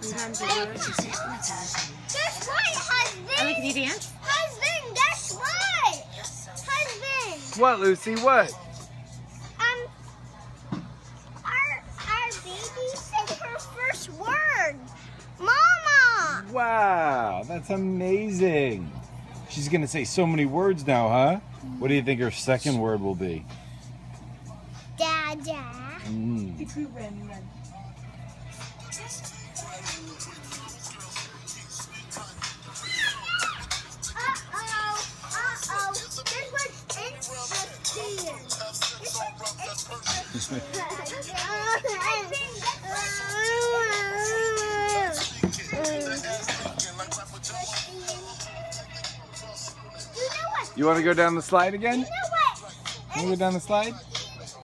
Sometimes the words. Guess what, husband? Ellie, can you dance? Husband, guess what? Husband, What, Lucy? What? um, our our baby said her first word, Mama. Wow, that's amazing. She's gonna say so many words now, huh? What do you think her second word will be? Dada. Mm. You want to go down the slide again? You? Want to go down the slide?